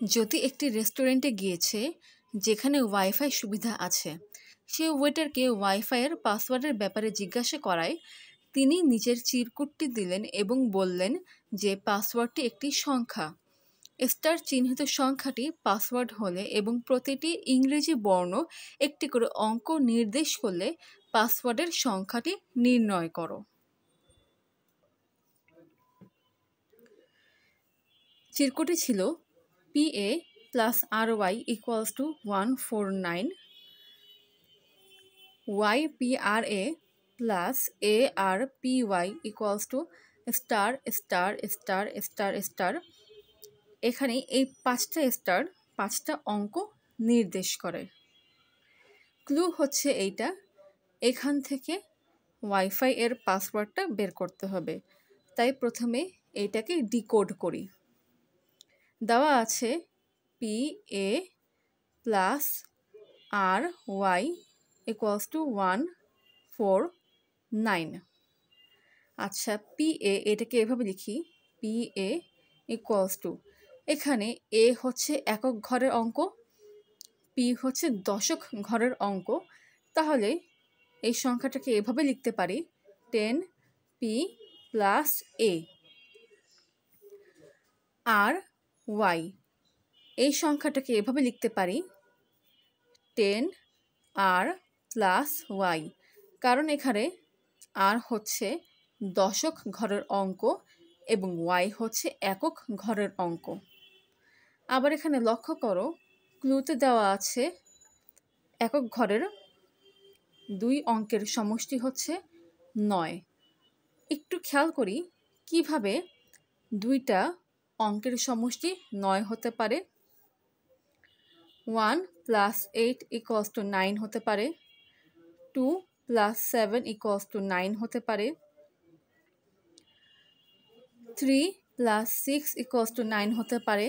যদি একটি রেস্টুরেন্টে গিয়েছে যেখানে ওয়াইফাই সুবিধা আছে, সে ওয়েটারকে ওয়াইফাইয়ের পাসওয়ার্ডের ব্যাপারে জিজ্ঞাসা করায়। তিনি নিজের চিরকুটটি দিলেন এবং বললেন যে পাসওয়ার্ডটি একটি সংখ্যা। স্টার চিহ্নিত সংখ্যাটি পাসওয়ার্ড হলে এবং প্রতিটি ইংরেজি বর্ণ একটি করে অঙ্ক নির্দেশ করলে পাসওয়ার্ডের সংখ্যাটি নির্ণয় করো। চিরকুটে ছিল A plus R Y equals to one four nine Y P R A plus A R P Y to star star star star star এখানে এই পাঁচটা স্টার পাঁচটা অঙ্ক নির্দেশ করে। ক্লু হচ্ছে এইটা। এখান থেকে ওয়াইফাই এর পাসওয়ার্ডটা বের করতে হবে। তাই প্রথমে এইটাকে ডিকোড করি। দেওয়া আছে P A plus R Y equals to one four nine আচ্ছা পি এ এটাকে এভাবে লিখি। পি এ ইকুয়ালস টু এখানে এ হচ্ছে একক ঘরের অঙ্ক পি হচ্ছে দশক ঘরের অঙ্ক। তাহলে এই সংখ্যাটাকে এভাবে লিখতে পারি ten P plus A R Y. এই সংখ্যাটাকে এভাবে লিখতে পারি। Ten R plus Y. কারণ এখানে আর হচ্ছে দশক ঘরের অঙ্ক এবং ওয়াই হচ্ছে একক ঘরের অঙ্ক। আবার এখানে লক্ষ্য করো, ক্লুতে দেওয়া আছে একক ঘরের দুই অঙ্কের সমষ্টি হচ্ছে নয়। একটু খেয়াল করি কীভাবে দুইটা অঙ্কের সমষ্টি নয় হতে পারে। One plus eight equals to nine হতে পারে। Two plus seven equals to nine হতে পারে। Three plus six equals to nine হতে পারে।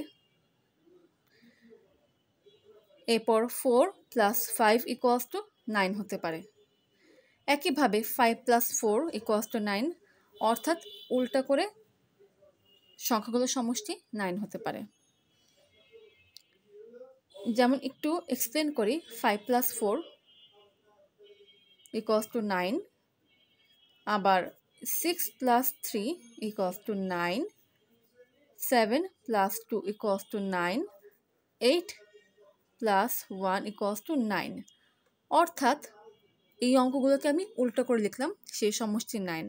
এরপর four plus five equals to nine হতে পারে। একইভাবে five plus four equals to nine অর্থাৎ উল্টা করে সংখ্যাগুলো সমষ্টি নাইন হতে পারে। যেমন একটু এক্সপ্লেন করি five plus four equals to nine আবার six plus three equals to nine seven plus two equals to nine eight plus one equals to nine অর্থাৎ এই অঙ্কগুলোকে আমি উল্টো করে লিখলাম, সেই সমষ্টি নাইন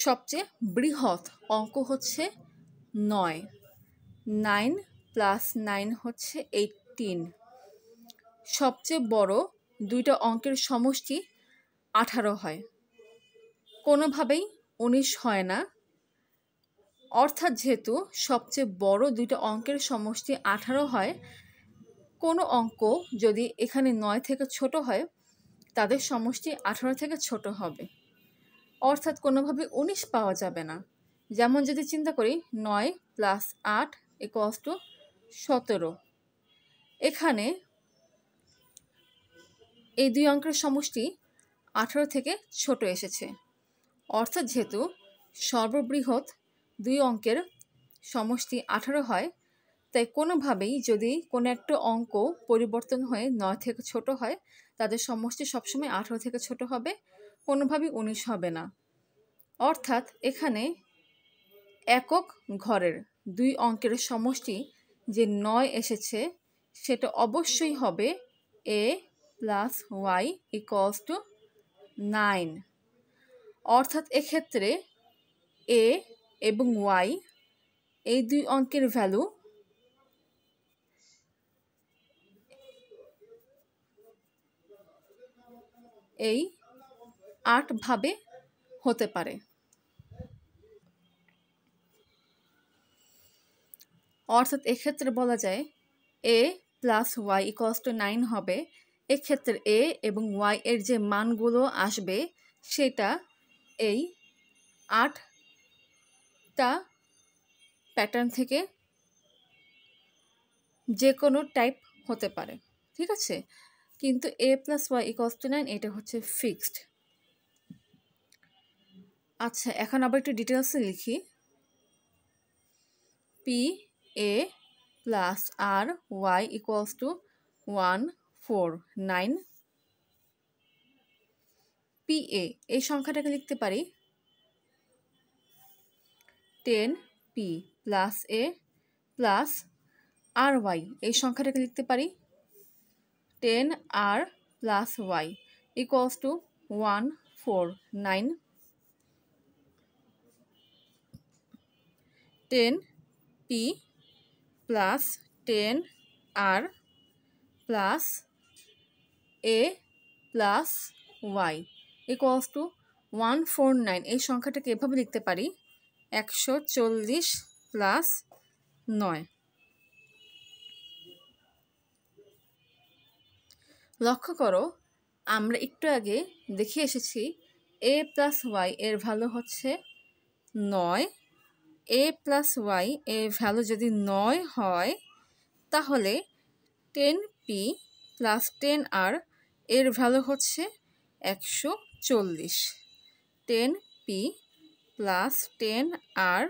সবচেয়ে বৃহৎ অঙ্ক হচ্ছে নয়। নাইন প্লাস নাইন হচ্ছে এইটিন। সবচেয়ে বড় দুইটা অঙ্কের সমষ্টি আঠারো হয়। কোনোভাবেই উনিশ হয় না। অর্থাৎ যেহেতু সবচেয়ে বড় দুইটা অঙ্কের সমষ্টি আঠারো হয়, কোনো অঙ্ক যদি এখানে নয় থেকে ছোট হয়, তাদের সমষ্টি আঠারো থেকে ছোট হবে। অর্থাৎ কোনোভাবে উনিশ পাওয়া যাবে না। যেমন যদি চিন্তা করি, নয় প্লাস আট ইকোয়াস টু সতেরো। এখানে এই দুই অঙ্কের সমষ্টি আঠারো থেকে ছোট এসেছে। অর্থাৎ যেহেতু সর্ববৃহৎ দুই অঙ্কের সমষ্টি আঠারো হয়, তাই কোনোভাবেই যদি কোনো একটা অঙ্ক পরিবর্তন হয়ে নয় থেকে ছোট হয়, তাদের সমষ্টি সবসময় আঠারো থেকে ছোট হবে। কোনোভাবেই উনিশ হবে না। অর্থাৎ এখানে একক ঘরের দুই অঙ্কের সমষ্টি যে নয় এসেছে, সেটা অবশ্যই হবে A plus Y equals to nine অর্থাৎ এক্ষেত্রে এ এবং ওয়াই এই দুই অঙ্কের ভ্যালু এই আটভাবে হতে পারে। অর্থাৎ এক্ষেত্রে বলা যায় A plus Y equals to nine হবে। এক্ষেত্রে এ এবং ওয়াই এর যে মানগুলো আসবে, সেটা এই আটটা প্যাটার্ন থেকে যে কোনো টাইপ হতে পারে। ঠিক আছে? কিন্তু A plus Y equals to nine এটা হচ্ছে ফিক্সড আচ্ছা এখন আবার একটু ডিটেলসে লিখি। P A plus R Y equals to one four nine P A এই সংখ্যাটাকে লিখতে পারি। Ten P plus A plus R Y এই সংখ্যাটাকে লিখতে পারি। Ten R plus Y equals to one four nine ten P plus ten R plus A plus Y equals to one four nine এই সংখ্যাটাকে এভাবে লিখতে পারি। একশো চল্লিশ প্লাস নয়। লক্ষ্য করো, আমরা একটু আগে দেখে এসেছি, এ প্লাস ওয়াই এর ভ্যালু হচ্ছে নয়। এ প্লাস ওয়াই এর ভ্যালু যদি নয় হয়, তাহলে ten P plus ten R এর ভ্যালু হচ্ছে একশো চল্লিশ। Ten P plus ten R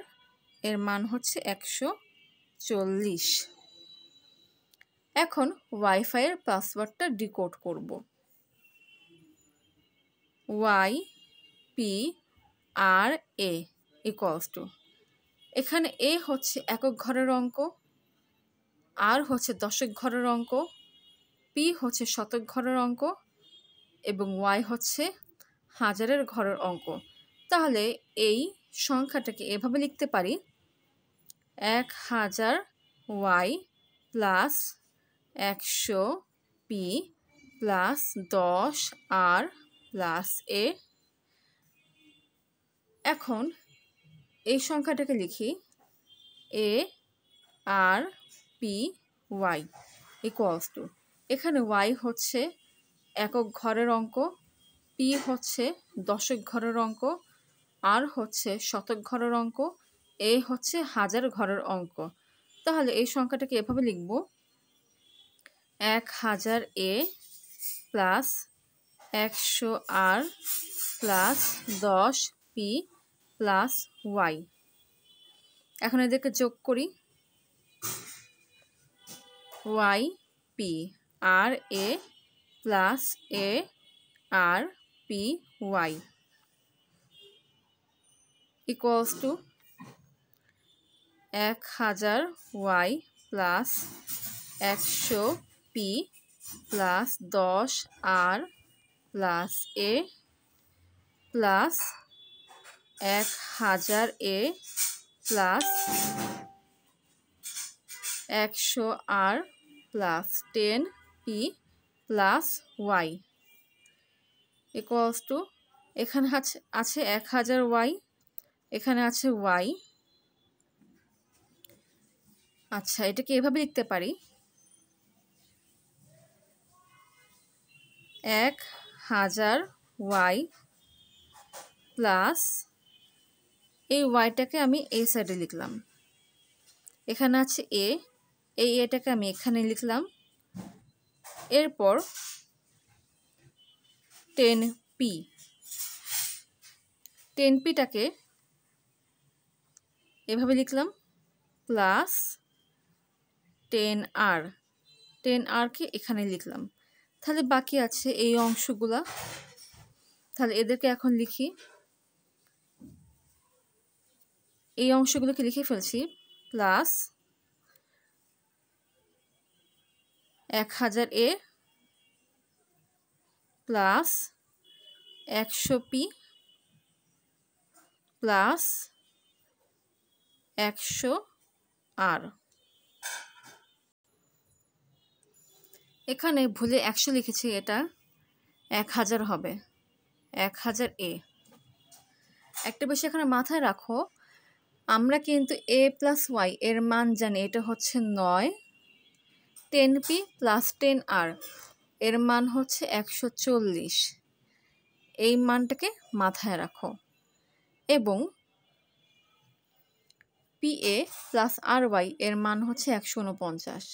এর মান হচ্ছে একশো চল্লিশ। এখন ওয়াইফাইয়ের পাসওয়ার্ডটা ডিকোড করব। Y P R A equals to এখানে এ হচ্ছে একক ঘরের অঙ্ক, আর হচ্ছে দশক ঘরের অঙ্ক, পি হচ্ছে শতক ঘরের অঙ্ক, এবং ওয়াই হচ্ছে হাজারের ঘরের অঙ্ক। তাহলে এই সংখ্যাটাকে এভাবে লিখতে পারি, এক হাজার ওয়াই প্লাস একশো পি প্লাস দশ আর প্লাস এ। এখন এই সংখ্যাটাকে লিখি A R P Y equals to এখানে ওয়াই হচ্ছে একক ঘরের অঙ্ক পি হচ্ছে দশক ঘরের অঙ্ক আর হচ্ছে শতক ঘরের অঙ্ক এ হচ্ছে হাজার ঘরের অঙ্ক। তাহলে এই সংখ্যাটাকে এভাবে লিখব। এক হাজার এ প্লাস একশো আর প্লাস দশ পি প্লাস ওয়াই। এখন এদেরকে যোগ করি। Y P, R A plus A, R P Y. Equals to এক হাজার ওয়াই প্লাস একশো পি প্লাস দশ আর প্লাস এ প্লাস এক হাজার এ প্লাস একশো R plus ten P plus Y equals to এখানে আছে আছে এক হাজার ওয়াই, এখানে আছে ওয়াই। আচ্ছা এটাকে এভাবে লিখতে পারি। এক হাজার ওয়াই প্লাস এই ওয়াইটাকে আমি এই সাইডে লিখলাম। এখানে আছে এ এই এটাকে আমি এখানে লিখলাম। এরপর টেন পি টেন পিটাকে এভাবে লিখলাম প্লাস টেন আর টেন আরকে এখানে লিখলাম। তাহলে বাকি আছে এই অংশগুলা। তাহলে এদেরকে এখন লিখি। এই অংশগুলোকে লিখে ফেলছি। প্লাস এক হাজার এ প্লাস একশো পি প্লাস একশো আর। এখানে ভুলে একশো লিখেছি এটা। এক হাজার হবে। এক হাজার এ। একটা বেশি এখানে মাথায় রাখো আমরা কিন্তু এ প্লাস ওয়াই এর মান জানি, এটা হচ্ছে নয়। Ten P plus ten R এর মান হচ্ছে একশো চল্লিশ। এই মানটাকে মাথায় রাখো। এবং P A plus R Y এর মান হচ্ছে একশো উনপঞ্চাশ।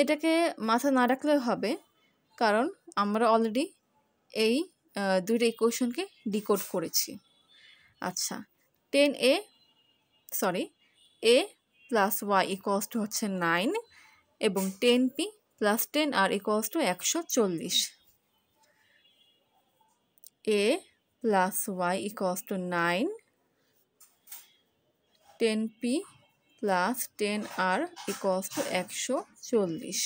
এটাকে মাথা না রাখলেও হবে, কারণ আমরা অলরেডি এই দুইটা ইকুয়েশনকে ডিকোড করেছি। আচ্ছা ten A sorry A plus Y equals to হচ্ছে নাইন এবং ten P plus ten R equals to একশো চল্লিশ। A plus Y equals to nine ten P plus ten R equals to একশো চল্লিশ।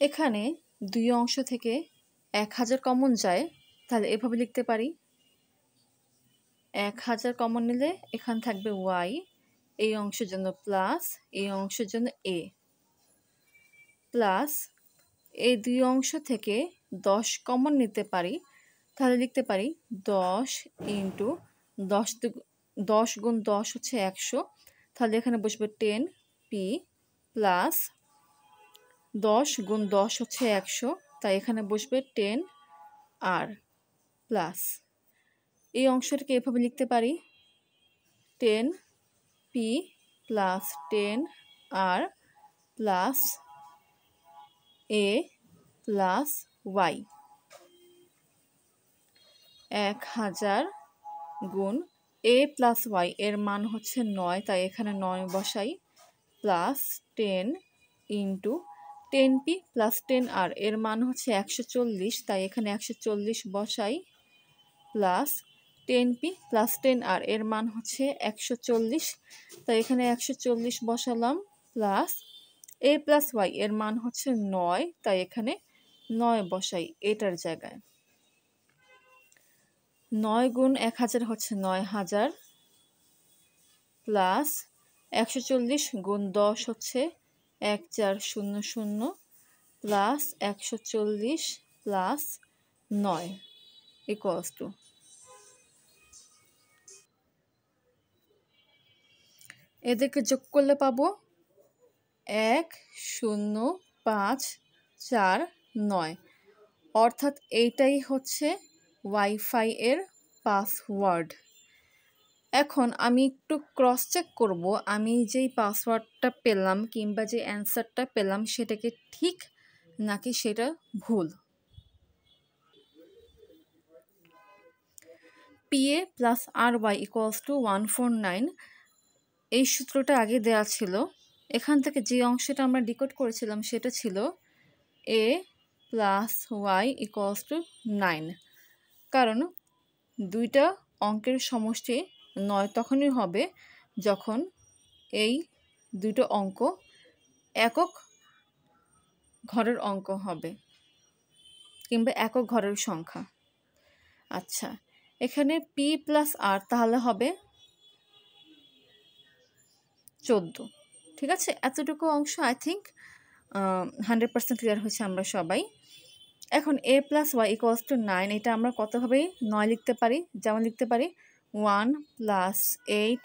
এখানে দুই অংশ থেকে এক হাজার কমন যায়, তাহলে এভাবে লিখতে পারি। এক হাজার কমন নিলে এখান থাকবে ওয়াই এই অংশের জন্য প্লাস এই অংশের জন্য এ প্লাস এই দুই অংশ থেকে দশ কমন নিতে পারি, তাহলে লিখতে পারি দশ ইন্টু দশ দশ গুণ দশ হচ্ছে একশো, তাহলে এখানে বসবে টেন পি প্লাস দশ গুণ দশ হচ্ছে একশো। তাই এখানে বসবে টেন আর প্লাস। এই অংশটাকে এভাবে লিখতে পারি। Ten P plus ten R plus A plus Y. এক হাজার গুণ এ প্লাস ওয়াই, এর মান হচ্ছে নয়, তাই এখানে নয় বসাই। Plus ten into ten P plus ten R, এর মান হচ্ছে একশো চল্লিশ, তাই এখানে একশো চল্লিশ বসাই plus ten P plus ten R, এর মান হচ্ছে একশো চল্লিশ, তাই এখানে একশো চল্লিশ বসালাম প্লাস এ প্লাস ওয়াই এর মান হচ্ছে নয়, তাই এখানে নয় বসাই এটার জায়গায়। নয় গুণ এক হাজার হচ্ছে নয় হাজার প্লাস একশো চল্লিশ গুণ দশ হচ্ছে এক চার শূন্য শূন্য প্লাস একশো চল্লিশ প্লাস নয় ইকুয়ালস টু এদেরকে যোগ করলে পাবো এক শূন্য পাঁচ চার নয়। অর্থাৎ এইটাই হচ্ছে ওয়াইফাই এর পাসওয়ার্ড। এখন আমি একটু ক্রস চেক করব। আমি যেই পাসওয়ার্ডটা পেলাম কিংবা যে অ্যান্সারটা পেলাম সেটাকে ঠিক নাকি সেটা ভুল? PA plus R Y equals to one four nine এই সূত্রটা আগে দেওয়া ছিল। এখান থেকে যে অংশটা আমরা ডিকোড করেছিলাম সেটা ছিল A plus Y equals to nine কারণ দুইটা অঙ্কের সমষ্টি নয় তখনই হবে যখন এই দুটো অঙ্ক একক ঘরের অঙ্ক হবে কিংবা একক ঘরের সংখ্যা। আচ্ছা এখানে পি প্লাস আর তাহলে হবে চোদ্দ। ঠিক আছে? এতটুকু অংশ I think hundred percent clear হয়েছে আমরা সবাই। এখন A plus Y equals to nine এটা আমরা কতভাবেই নয় লিখতে পারি? যেমন লিখতে পারি ওয়ান প্লাস এইট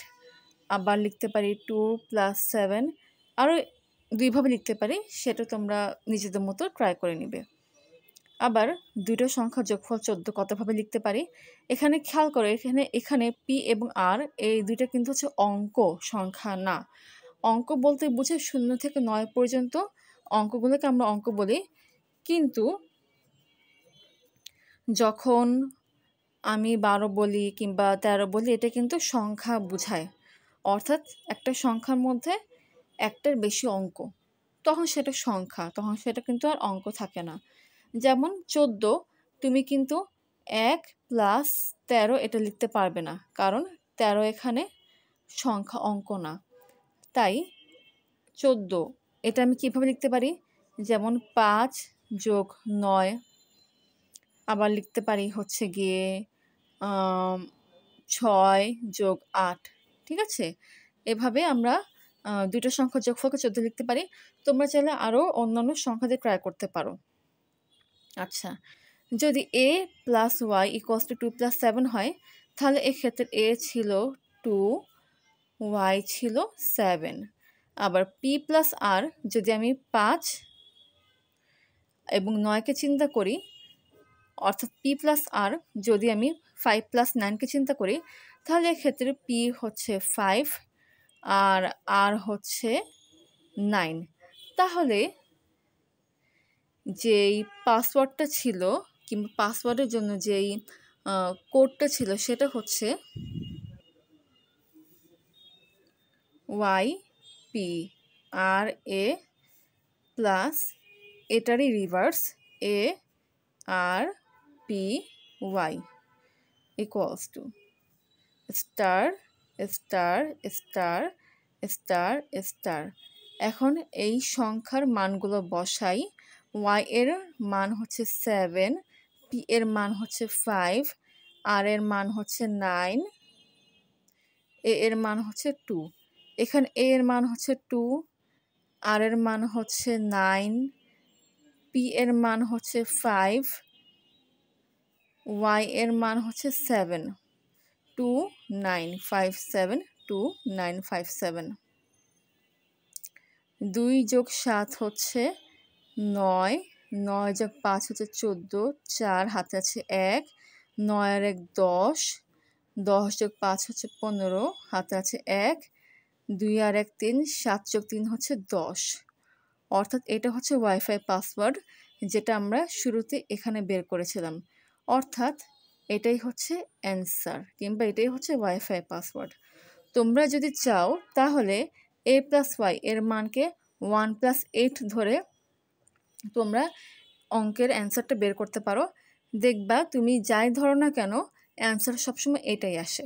আবার লিখতে পারি টু প্লাস সেভেন আরও দুইভাবে লিখতে পারি, সেটা তোমরা নিজেদের মতো ট্রাই করে নিবে। আবার দুটো সংখ্যা যোগফল চোদ্দ কতভাবে লিখতে পারি? এখানে খেয়াল করে, এখানে এখানে পি এবং আর এই দুইটা কিন্তু হচ্ছে অঙ্ক সংখ্যা না। অঙ্ক বলতে বুঝে শূন্য থেকে নয় পর্যন্ত অঙ্কগুলোকে আমরা অঙ্ক বলি। কিন্তু যখন আমি বারো বলি কিংবা তেরো বলি, এটা কিন্তু সংখ্যা বুঝায়। অর্থাৎ একটা সংখ্যার মধ্যে একটার বেশি অঙ্ক। তখন সেটা সংখ্যা, তখন সেটা কিন্তু আর অঙ্ক থাকে না। যেমন চোদ্দ, তুমি কিন্তু এক প্লাস তেরো এটা লিখতে পারবে না, কারণ তেরো এখানে সংখ্যা অঙ্ক না। তাই চোদ্দ, এটা আমি কীভাবে লিখতে পারি? যেমন পাঁচ যোগ নয়, আবার লিখতে পারি হচ্ছে গিয়ে ছয় যোগ আট, ঠিক আছে? এভাবে আমরা দুটো সংখ্যা যোগফলকে চোদ্দ লিখতে পারি। তোমরা চাইলে আরও অন্যান্য সংখ্যা দিয়ে ট্রাই করতে পারো। আচ্ছা যদি A plus Y equals to two plus seven হয়, তাহলে এক্ষেত্রে এ ছিল টু ওয়াই ছিল সেভেন আবার পি প্লাস আর যদি আমি পাঁচ এবং নয়কে চিন্তা করি, অর্থাৎ পি প্লাস আর যদি আমি ফাইভ প্লাস নাইনকে চিন্তা করি, তাহলে এক্ষেত্রে পি হচ্ছে ফাইভ আর আর হচ্ছে নাইন তাহলে যেই পাসওয়ার্ডটা ছিল কিংবা পাসওয়ার্ডের জন্য যেই কোডটা ছিল সেটা হচ্ছে Y P R A plus এটারই reverse A R P Y equals to star star star star star এখন এই সংখ্যার মানগুলো বসাই। ওয়াই এর মান হচ্ছে সেভেন পি এর মান হচ্ছে ফাইভ আর এর মান হচ্ছে নাইন এ এর মান হচ্ছে টু এখানে এ এর মান হচ্ছে টু আর এর মান হচ্ছে নাইন পি এর মান হচ্ছে ফাইভ ওয়াই এর মান হচ্ছে seven two nine five seven two nine five seven দুই যোগ সাত হচ্ছে নয়। নয় যোগ পাঁচ হচ্ছে চোদ্দ। চার হাতে আছে এক। নয় আর এক দশ। দশ যোগ পাঁচ হচ্ছে পনেরো। হাতে আছে এক। দুই আর এক তিন। সাত যোগ তিন হচ্ছে দশ। অর্থাৎ এটা হচ্ছে ওয়াইফাই পাসওয়ার্ড যেটা আমরা শুরুতে এখানে বের করেছিলাম। অর্থাৎ এটাই হচ্ছে অ্যান্সার কিংবা এটাই হচ্ছে ওয়াইফাই পাসওয়ার্ড তোমরা যদি চাও তাহলে এ প্লাস ওয়াই এর মানকে ওয়ান প্লাস এইট ধরে তোমরা অঙ্কের অ্যান্সারটা বের করতে পারো। দেখবা তুমি যাই ধরো না কেন অ্যান্সার সবসময় এটাই আসে।